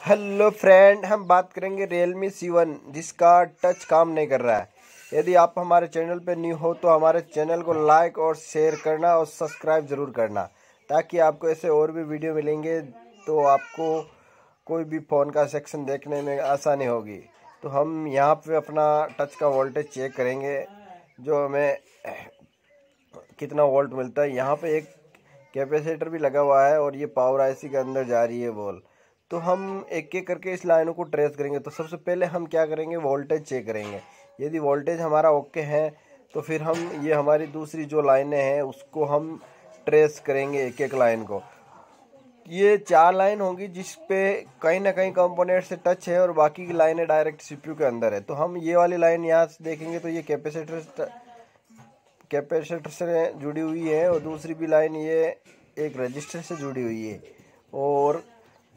Hello friend हम बात करेंगे रियलमी सी वन जिसका टच काम नहीं कर रहा है। यदि आप हमारे चैनल पर न्यू हो तो हमारे चैनल को लाइक और शेयर करना और सब्सक्राइब ज़रूर करना, ताकि आपको ऐसे और भी वीडियो मिलेंगे तो आपको कोई भी फ़ोन का सेक्शन देखने में आसानी होगी। तो हम यहाँ पे अपना टच का वोल्टेज चेक करेंगे, जो हमें कितना वोल्ट मिलता है। यहाँ पे एक कैपेसिटर भी लगा हुआ है और ये पावर आईसी के अंदर जा रही है बॉल तो हम एक एक करके इस लाइनों को ट्रेस करेंगे। तो सबसे पहले हम क्या करेंगे? वोल्टेज चेक करेंगे। यदि वोल्टेज हमारा ओके है तो फिर हम ये हमारी दूसरी जो लाइनें हैं, उसको हम ट्रेस करेंगे एक एक लाइन को। ये चार लाइन होंगी जिस पे कहीं ना कहीं कंपोनेंट से टच है और बाकी की लाइनें डायरेक्ट सीपीयू के अंदर है। तो हम ये वाली लाइन यहाँ से देखेंगे तो ये कैपेसिटर कैपेसिटर से जुड़ी हुई है और दूसरी भी लाइन ये एक रजिस्टर से जुड़ी हुई है। और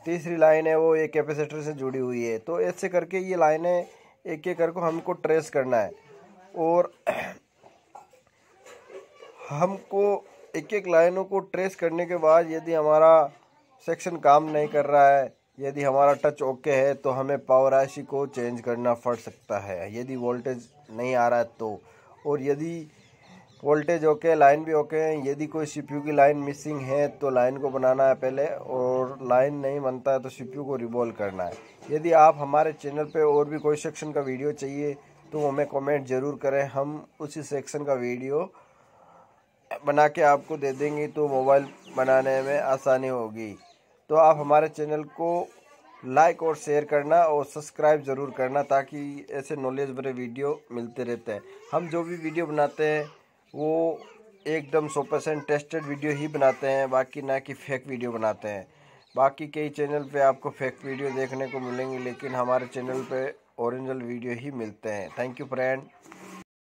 तीसरी लाइन है, वो एक कैपेसिटर से जुड़ी हुई है। तो ऐसे करके ये लाइनें एक एक करके हमको ट्रेस करना है। और हमको एक एक लाइनों को ट्रेस करने के बाद यदि हमारा सेक्शन काम नहीं कर रहा है, यदि हमारा टच ओके है तो हमें पावर राशि को चेंज करना पड़ सकता है। यदि वोल्टेज नहीं आ रहा है तो। और यदि वोल्टेज ओके लाइन भी ओके है यदि कोई सीपीयू की लाइन मिसिंग है तो लाइन को बनाना है पहले, और लाइन नहीं बनता है तो सीपीयू को रिवॉल्व करना है। यदि आप हमारे चैनल पे और भी कोई सेक्शन का वीडियो चाहिए तो हमें कमेंट ज़रूर करें। हम उसी सेक्शन का वीडियो बना के आपको दे देंगे तो मोबाइल बनाने में आसानी होगी। तो आप हमारे चैनल को लाइक और शेयर करना, और सब्सक्राइब ज़रूर करना, ताकि ऐसे नॉलेज भरे वीडियो मिलते रहते हैं। हम जो भी वीडियो बनाते हैं वो एकदम सौ परसेंट टेस्टेड वीडियो ही बनाते हैं, बाकी ना कि फेक वीडियो बनाते हैं। बाकी कई चैनल पे आपको फेक वीडियो देखने को मिलेंगे, लेकिन हमारे चैनल पे ओरिजिनल वीडियो ही मिलते हैं। Thank you friend